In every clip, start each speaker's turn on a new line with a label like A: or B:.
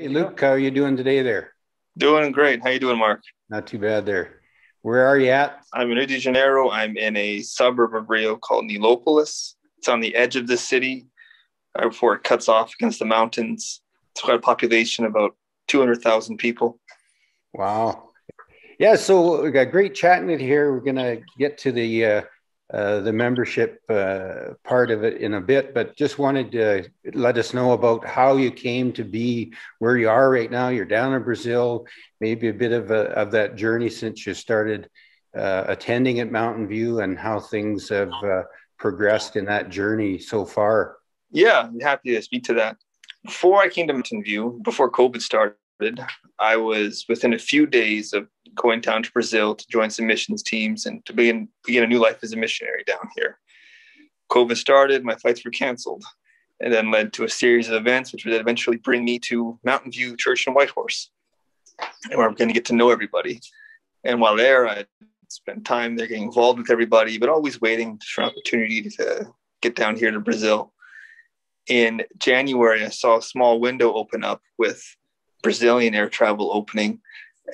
A: Hey, Luke, how are you doing today there?
B: Doing great. How you doing, Mark?
A: Not too bad there. Where are you at?
B: I'm in Rio de Janeiro. I'm in a suburb of Rio called Nilópolis. It's on the edge of the city right before it cuts off against the mountains. It's got a population about 200,000 people.
A: Wow. Yeah, so we got great chatting it here. We're going to get to the uh, uh, the membership uh, part of it in a bit, but just wanted to let us know about how you came to be where you are right now. You're down in Brazil, maybe a bit of, a, of that journey since you started uh, attending at Mountain View and how things have uh, progressed in that journey so far.
B: Yeah, I'm happy to speak to that. Before I came to Mountain View, before COVID started, I was within a few days of going down to Brazil to join some missions teams and to begin begin a new life as a missionary down here. COVID started, my flights were canceled, and then led to a series of events which would eventually bring me to Mountain View Church in Whitehorse, where I'm going to get to know everybody. And while there, I spent time there getting involved with everybody, but always waiting for an opportunity to get down here to Brazil. In January, I saw a small window open up with Brazilian air travel opening,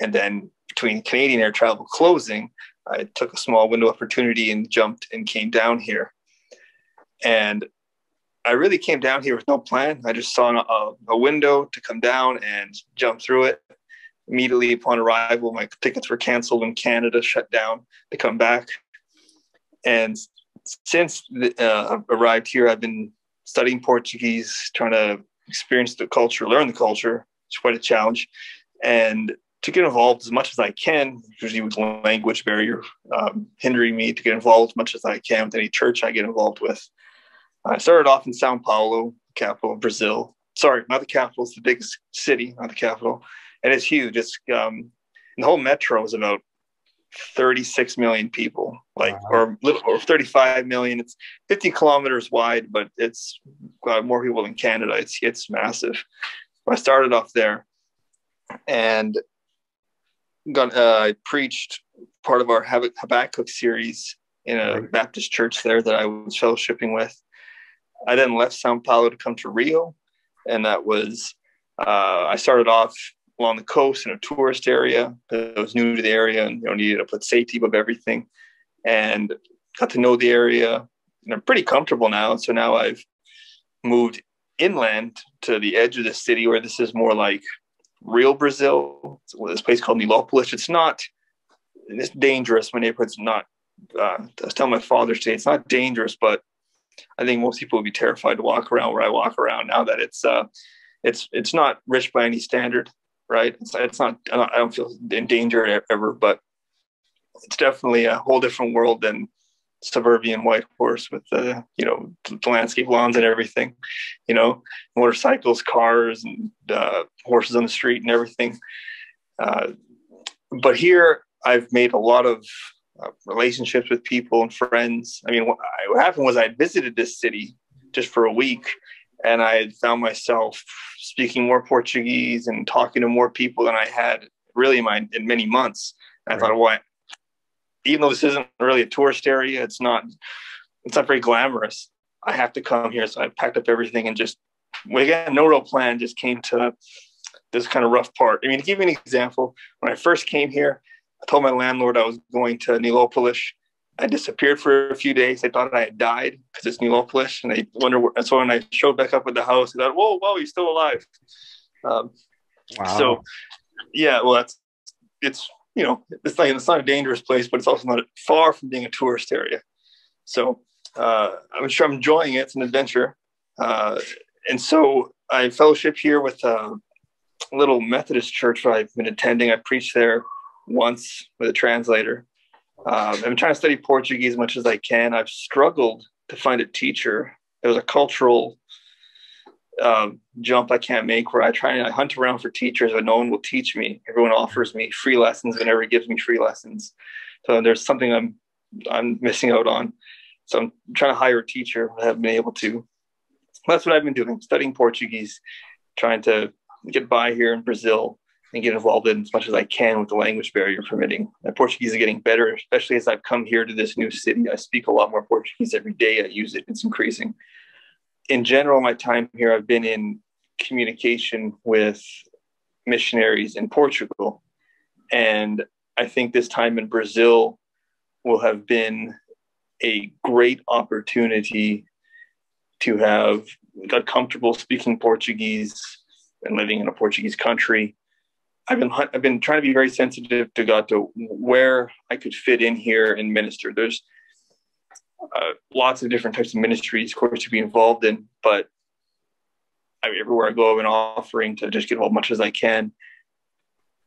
B: and then between Canadian air travel closing, I took a small window opportunity and jumped and came down here. And I really came down here with no plan. I just saw a, a window to come down and jump through it. Immediately upon arrival, my tickets were canceled and Canada shut down to come back. And since uh, arrived here, I've been studying Portuguese, trying to experience the culture, learn the culture. It's quite a challenge. And to get involved as much as I can, usually with language barrier um, hindering me to get involved as much as I can with any church I get involved with. I started off in Sao Paulo, the capital of Brazil. Sorry, not the capital; it's the biggest city, not the capital, and it's huge. It's um, the whole metro is about 36 million people, like wow. or, or 35 million. It's 50 kilometers wide, but it's got more people than Canada. It's it's massive. I started off there, and got uh, I preached part of our Habakkuk series in a right. Baptist church there that I was fellowshipping with. I then left Sao Paulo to come to Rio, and that was uh, I started off along the coast in a tourist area. I was new to the area and you know needed to put safety above everything, and got to know the area. And I'm pretty comfortable now. So now I've moved inland to the edge of the city where this is more like real Brazil. this place called Nilópolis. It's not. It's dangerous. My neighborhood's not. Uh, I was telling my father today, it's not dangerous, but I think most people would be terrified to walk around where I walk around now that it's uh, it's it's not rich by any standard, right? It's, it's not. I don't feel in danger ever, but it's definitely a whole different world than suburban white horse with the you know the landscape lawns and everything you know motorcycles cars and uh, horses on the street and everything. Uh, but here i've made a lot of uh, relationships with people and friends. I mean what, what happened was i visited this city just for a week and i had found myself speaking more portuguese and talking to more people than i had really in my in many months. I thought well even though this isn't really a tourist area, it's not it's not very glamorous. I have to come here, so I packed up everything and just well, again, no real plan. Just came to this kind of rough part. I mean, to give you an example, when I first came here, I told my landlord I was going to Nilópolis. I disappeared for a few days. They thought I had died because it's Nilópolis, and they wonder. Where, so when I showed back up at the house, they thought, "Whoa, whoa, you're still alive." Um, wow. So, yeah, well, that's it's you know, it's not, it's not a dangerous place, but it's also not far from being a tourist area. So uh, I'm sure I'm enjoying it. It's an adventure. Uh, and so I fellowship here with a little Methodist church that I've been attending. I preached there once with a translator. Um, I'm trying to study Portuguese as much as I can. I've struggled to find a teacher. There was a cultural uh, jump I can't make where I try and I hunt around for teachers, but no one will teach me. Everyone offers me free lessons, but never gives me free lessons. So there's something I'm I'm missing out on. So I'm trying to hire a teacher. I haven't been able to. That's what I've been doing, studying Portuguese, trying to get by here in Brazil and get involved in as much as I can with the language barrier permitting. My Portuguese is getting better, especially as I've come here to this new city. I speak a lot more Portuguese every day. I use it. It's increasing in general, my time here, I've been in communication with missionaries in Portugal. And I think this time in Brazil will have been a great opportunity to have got comfortable speaking Portuguese and living in a Portuguese country. I've been I've been trying to be very sensitive to God to where I could fit in here and minister. There's uh, lots of different types of ministries, of course, to be involved in, but I mean, everywhere I go, I'm been offering to just get as much as I can.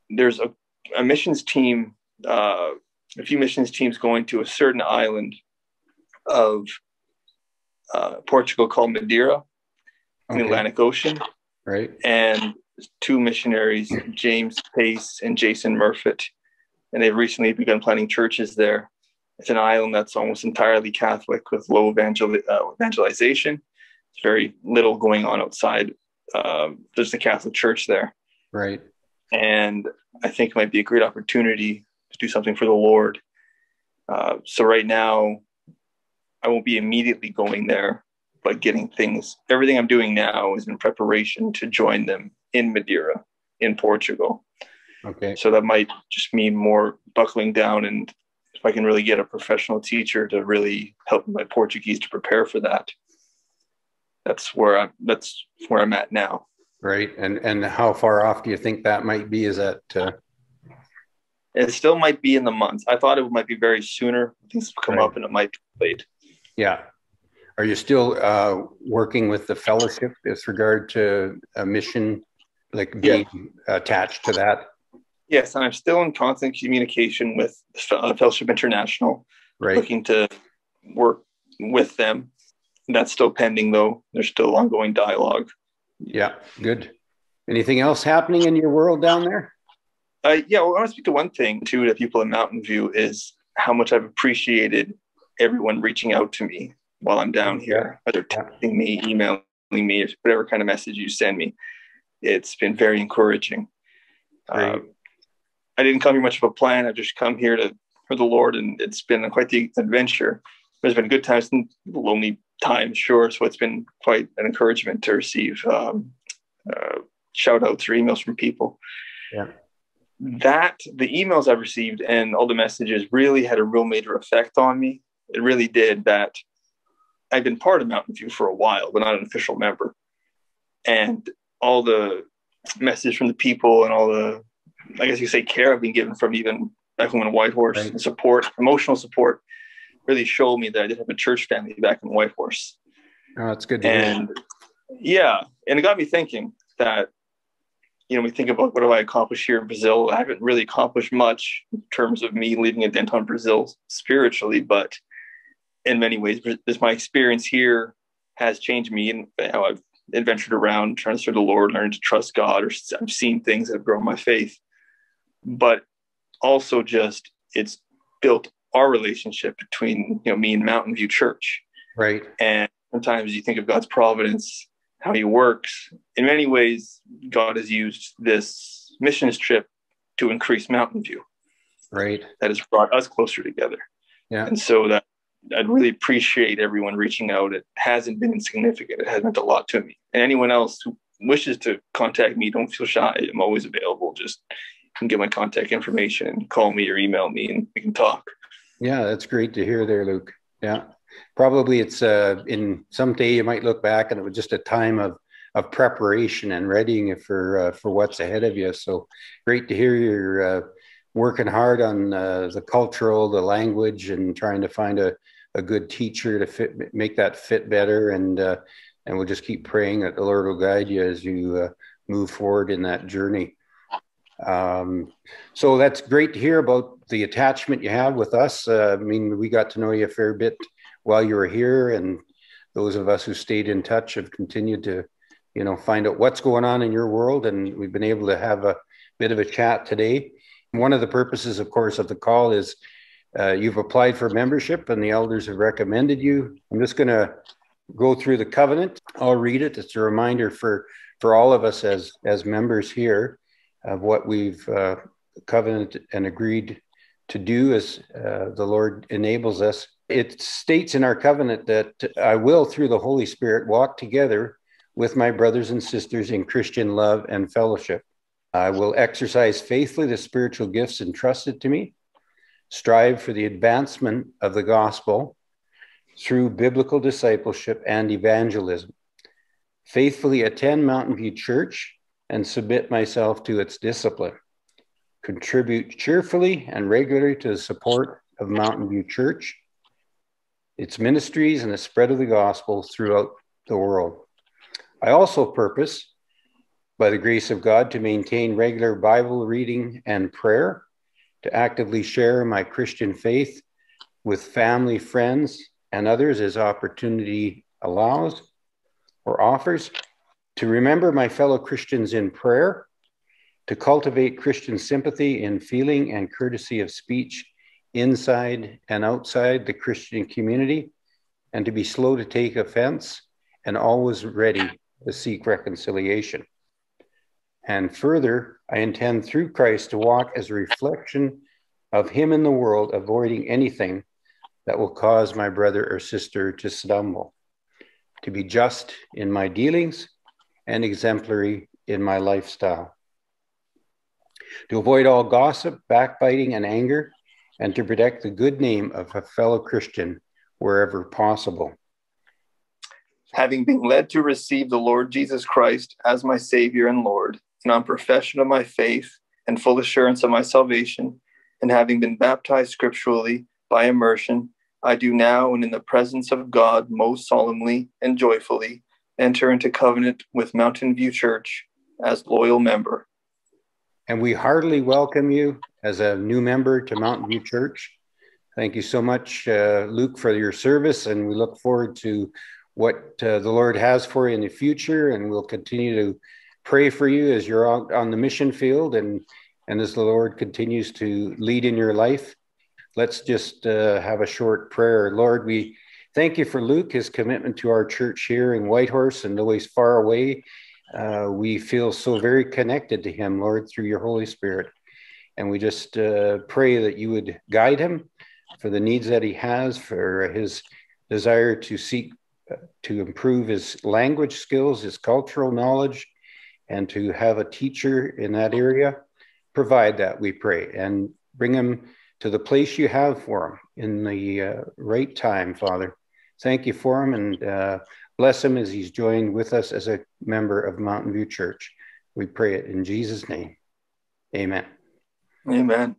B: There's a, a missions team, uh, a few missions teams going to a certain island of uh, Portugal called Madeira okay. in the Atlantic Ocean.
A: Right.
B: And two missionaries, James Pace and Jason Murfitt, and they've recently begun planting churches there. It's an island that's almost entirely Catholic with low evangel- uh, evangelization. It's very little going on outside. Um, there's the Catholic Church there.
A: Right.
B: And I think it might be a great opportunity to do something for the Lord. Uh, so right now, I won't be immediately going there, but getting things, everything I'm doing now is in preparation to join them in Madeira, in Portugal.
A: Okay.
B: So that might just mean more buckling down and if I can really get a professional teacher to really help my Portuguese to prepare for that. That's where I'm that's where I'm at now.
A: Right. And and how far off do you think that might be? Is that uh...
B: it still might be in the months. I thought it might be very sooner. Things come right. up and it might be late.
A: Yeah. Are you still uh, working with the fellowship with regard to a mission, like being yeah. attached to that?
B: Yes, and I'm still in constant communication with uh, Fellowship International,
A: right.
B: looking to work with them. That's still pending, though. There's still ongoing dialogue.
A: Yeah, good. Anything else happening in your world down there?
B: Uh, yeah, well, I want to speak to one thing too to people in Mountain View is how much I've appreciated everyone reaching out to me while I'm down here, whether texting me, emailing me, whatever kind of message you send me. It's been very encouraging. Uh, I didn't come here much of a plan. I've just come here to for the Lord, and it's been quite the adventure. There's been good times and lonely times, sure. So it's been quite an encouragement to receive um, uh, shout outs or emails from people.
A: Yeah
B: that the emails I've received and all the messages really had a real major effect on me it really did that I've been part of Mountain View for a while, but not an official member. And all the message from the people and all the, I guess you say, care I've been given from even back home in Whitehorse right. and support, emotional support, really showed me that I did have a church family back in Whitehorse.
A: Oh, that's good.
B: and yeah, and it got me thinking that, you know, we think about what have I accomplished here in Brazil. I haven't really accomplished much in terms of me leaving a dent on Brazil spiritually, but in many ways, this my experience here has changed me and how I've adventured around trying to serve the Lord, learning to trust God, or I've seen things that have grown my faith. But also just it's built our relationship between you know me and Mountain View Church.
A: Right.
B: And sometimes you think of God's providence, how he works. In many ways, God has used this missions trip to increase Mountain View.
A: Right.
B: That has brought us closer together.
A: Yeah.
B: And so that I'd really appreciate everyone reaching out. It hasn't been insignificant. It has meant a lot to me. And anyone else who wishes to contact me, don't feel shy. I'm always available. Just can get my contact information call me or email me and we can talk.
A: Yeah, that's great to hear there, Luke. Yeah. Probably it's uh in someday you might look back and it was just a time of of preparation and readying for uh, for what's ahead of you. So great to hear you're uh, working hard on uh, the cultural, the language, and trying to find a, a good teacher to fit make that fit better and uh, and we'll just keep praying that the lord will guide you as you uh, move forward in that journey um, so that's great to hear about the attachment you have with us uh, i mean we got to know you a fair bit while you were here and those of us who stayed in touch have continued to you know find out what's going on in your world and we've been able to have a bit of a chat today one of the purposes of course of the call is uh, you've applied for membership and the elders have recommended you. I'm just going to go through the covenant. I'll read it. It's a reminder for, for all of us as, as members here of what we've uh, covenanted and agreed to do as uh, the Lord enables us. It states in our covenant that I will, through the Holy Spirit, walk together with my brothers and sisters in Christian love and fellowship. I will exercise faithfully the spiritual gifts entrusted to me, strive for the advancement of the gospel through biblical discipleship and evangelism, faithfully attend Mountain View Church and submit myself to its discipline, contribute cheerfully and regularly to the support of Mountain View Church, its ministries, and the spread of the gospel throughout the world. I also purpose by the grace of God, to maintain regular Bible reading and prayer, to actively share my Christian faith with family, friends, and others as opportunity allows or offers, to remember my fellow Christians in prayer, to cultivate Christian sympathy in feeling and courtesy of speech inside and outside the Christian community, and to be slow to take offense and always ready to seek reconciliation. And further, I intend through Christ to walk as a reflection of Him in the world, avoiding anything that will cause my brother or sister to stumble, to be just in my dealings and exemplary in my lifestyle, to avoid all gossip, backbiting, and anger, and to protect the good name of a fellow Christian wherever possible.
B: Having been led to receive the Lord Jesus Christ as my Savior and Lord, and on profession of my faith and full assurance of my salvation, and having been baptized scripturally by immersion, I do now and in the presence of God most solemnly and joyfully enter into covenant with Mountain View Church as loyal member.
A: And we heartily welcome you as a new member to Mountain View Church. Thank you so much, uh, Luke, for your service, and we look forward to what uh, the Lord has for you in the future, and we'll continue to pray for you as you're out on the mission field and and as the Lord continues to lead in your life. Let's just uh, have a short prayer. Lord, we thank you for Luke, his commitment to our church here in Whitehorse, and he's far away, uh, we feel so very connected to him, Lord, through your Holy Spirit. And we just uh, pray that you would guide him for the needs that he has, for his desire to seek uh, to improve his language skills, his cultural knowledge, and to have a teacher in that area, provide that, we pray, and bring him to the place you have for him in the uh, right time, Father. Thank you for him and uh, bless him as he's joined with us as a member of Mountain View Church. We pray it in Jesus' name. Amen.
B: Amen.